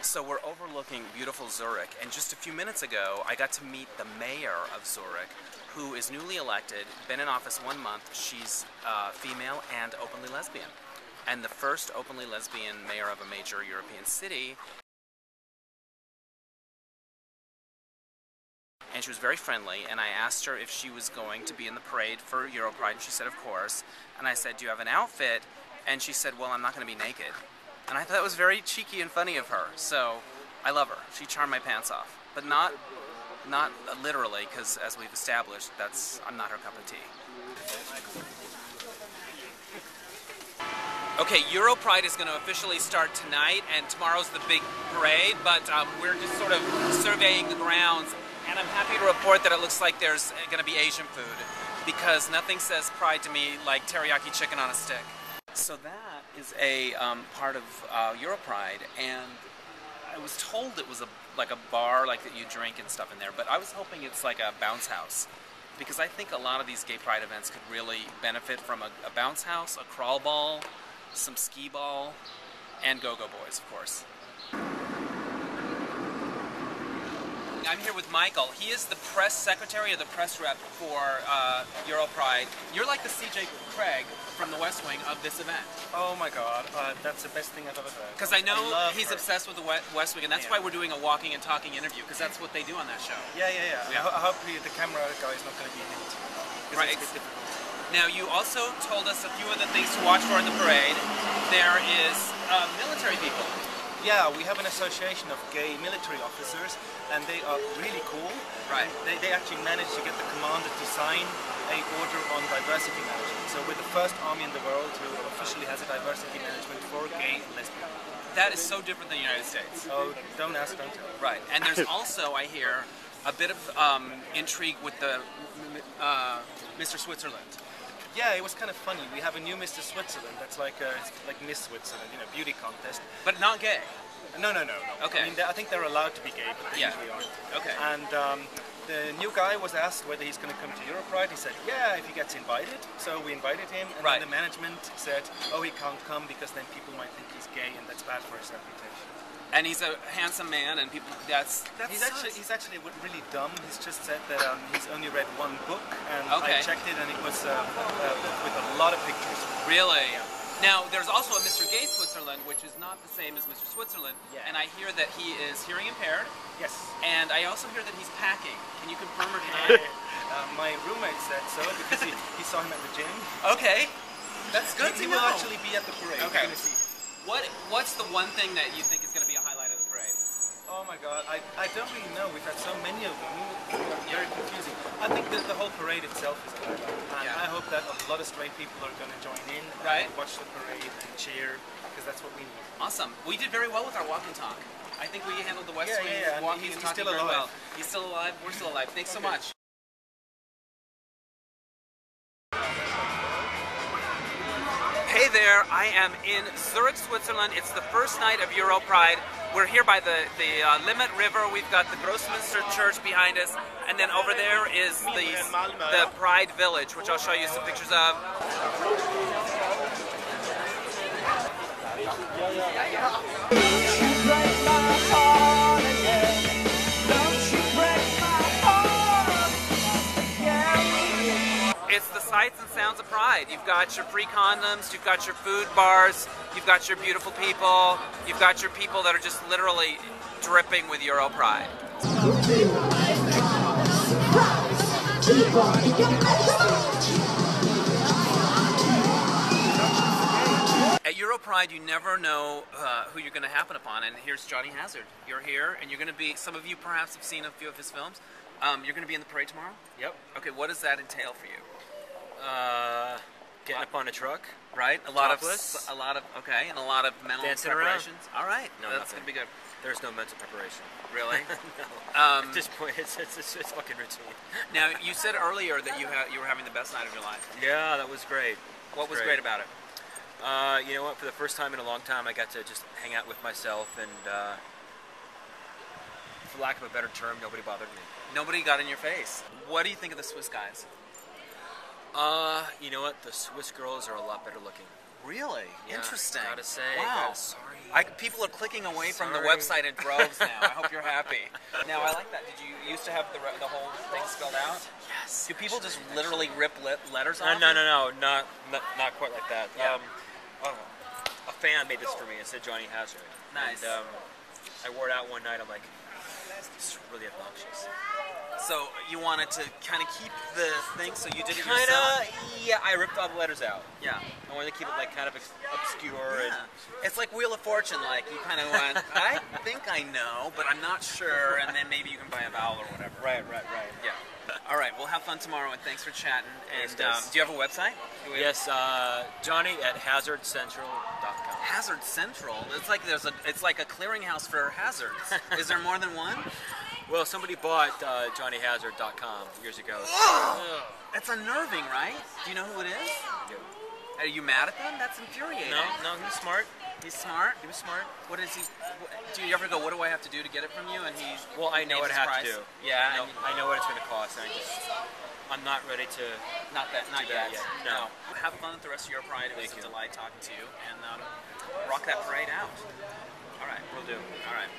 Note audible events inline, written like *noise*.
So we're overlooking beautiful Zurich, and just a few minutes ago, I got to meet the mayor of Zurich, who is newly elected, been in office one month. She's uh, female and openly lesbian, and the first openly lesbian mayor of a major European city. And she was very friendly, and I asked her if she was going to be in the parade for Europride, and she said, of course. And I said, do you have an outfit? And she said, well, I'm not going to be naked. And I thought that was very cheeky and funny of her. So I love her. She charmed my pants off, but not not literally, because as we've established, that's I'm not her cup of tea. Okay, Euro Pride is going to officially start tonight, and tomorrow's the big parade. But um, we're just sort of surveying the grounds, and I'm happy to report that it looks like there's going to be Asian food, because nothing says pride to me like teriyaki chicken on a stick. So that is a um, part of uh, Europride, and I was told it was a like a bar, like that you drink and stuff in there. But I was hoping it's like a bounce house, because I think a lot of these gay pride events could really benefit from a, a bounce house, a crawl ball, some skee ball, and go-go boys, of course. I'm here with Michael. He is the press secretary or the press rep for uh, Europride. You're like the CJ Cregg from the West Wing of this event. Oh my God, uh, that's the best thing I've ever heard. Because I know I he's her. obsessed with the West Wing, and that's Yeah. why we're doing a walking and talking interview, because that's what they do on that show. Yeah, yeah, yeah. Yeah. I, hope the camera guy is not going to be hit. 'cause Right. It's a bit. Now, you also told us a few of the things to watch for in the parade. There is uh, military people. Yeah, we have an association of gay military officers, and they are really cool. Right. They, they actually managed to get the commander to sign a order on diversity management. So we're the first army in the world who officially has a diversity management for gay and lesbian. That is so different than the United States. Oh, don't ask, don't tell. Right. And there's *laughs* also, I hear, a bit of um, intrigue with the uh, Mr. Switzerland. Yeah, it was kind of funny. We have a new Mr. Switzerland. That's like uh, it's like Miss Switzerland, you know, beauty contest. But not gay. No, no, no, no. Okay. I mean, I think they're allowed to be gay, but they Yeah. usually aren't. Okay. And um, the new guy was asked whether he's going to come to Europride. He said, yeah, if he gets invited. So we invited him, and Right. then the management said, oh, he can't come because then people might think he's gay, and that's bad for his reputation. And he's a handsome man, and people, that's, that's He's actually he's actually really dumb. He's just said that um, he's only read one book, and Okay. I checked it, and it was uh, a book with a lot of pictures. Really? Now, there's also a Mr. Gay Switzerland, which is not the same as Mr. Switzerland, Yeah. and I hear that he is hearing impaired, Yes. and I also hear that he's packing. Can you confirm or deny? *laughs* Uh, my roommate said so because he, he saw him at the gym. okay, that's good he, to he will actually be at the parade. Okay. See. What What's the one thing that you think is going to be a highlight of the parade? Oh my god, I, I don't really know. We've had so many of them. Very confusing. I think that the whole parade itself is a highlight. And Yeah. I hope that a lot of straight people are going to join in Right. and watch the parade and cheer because that's what we need. Awesome. We did very well with our walk and talk. I think we handled the West Yeah, Wing yeah, yeah, walking he's- and talking very well. He's still alive. We're still alive. Thanks so much. Hey there, I am in Zurich, Switzerland. It's the first night of Euro Pride. We're here by the, the uh, Limmat River. We've got the Grossmünster Church behind us, and then over there is the, the Pride Village, which I'll show you some pictures of. It's the sights and sounds of Pride. You've got your free condoms, you've got your food bars, you've got your beautiful people, you've got your people that are just literally dripping with Euro Pride. At Euro Pride, you never know uh, who you're going to happen upon, and here's Johnny Hazzard. You're here, and you're going to be. Some of you perhaps have seen a few of his films. Um, you're going to be in the parade tomorrow. Yep. Okay, what does that entail for you? Uh, getting up on a truck. Right, a lot Topless. of a lot of okay, and a lot of mental Dancing around. preparations. All right, No, that's nothing. to be good. There's no mental preparation. Really? *laughs* no. Um, At this point, it's, it's, it's, it's fucking routine. now, you said earlier that you ha- you were having the best night of your life. Yeah, that was great. What was Great. great about it? Uh, you know what? For the first time in a long time, I got to just hang out with myself, and uh, for lack of a better term, nobody bothered me. Nobody got in your face. What do you think of the Swiss guys? Uh, you know what? The Swiss girls are a lot better looking. Really? Yeah, Interesting. Gotta say, Wow. gotta- sorry. I, people are clicking away from the website in droves now. I hope you're happy. *laughs* Now, I like that. Did you used to have the, the whole thing spelled out? yes. Do people just actually, literally rip le- letters No, off? no, it? no, no, not, not not quite like that. Yeah. Um, oh, a fan made this for me. It said Johnny Hazzard. Nice. And, um, I wore it out one night. I'm like, this is really obnoxious. So you wanted to kind of keep the thing, so you did it Kind yourself? of. Yeah, I ripped all the letters out. Yeah. I wanted to keep it like kind of ex- obscure and. Yeah. It's like Wheel of Fortune. Like you kind of went, I think I know, but I'm not sure, and then maybe you can buy a vowel or whatever. Right, right, right. Yeah. All right. We'll have fun tomorrow, and thanks for chatting. And um, do you have a website? We Yes, uh, Johnny at hazzardcentral.com. Hazard Central. It's like there's a. It's like a clearinghouse for hazards. *laughs* Is there more than one? Well, somebody bought uh, JohnnyHazzard.com years ago. It's unnerving, right? Do you know who it is? Are you mad at them? That's infuriating. No, no, he's smart. He's smart. He was smart. What is he? Do you ever go? What do I have to do to get it from you? And he. Well, I know what I have price. to do. Yeah. I know, and I know what it's going to cost, and I just, I'm not ready to. Not that. Not Do yet. that yet. No. Have fun with the rest of your pride. It was Thank a you. delight talking to you, and um, rock that parade out. All right. we'll do. All right.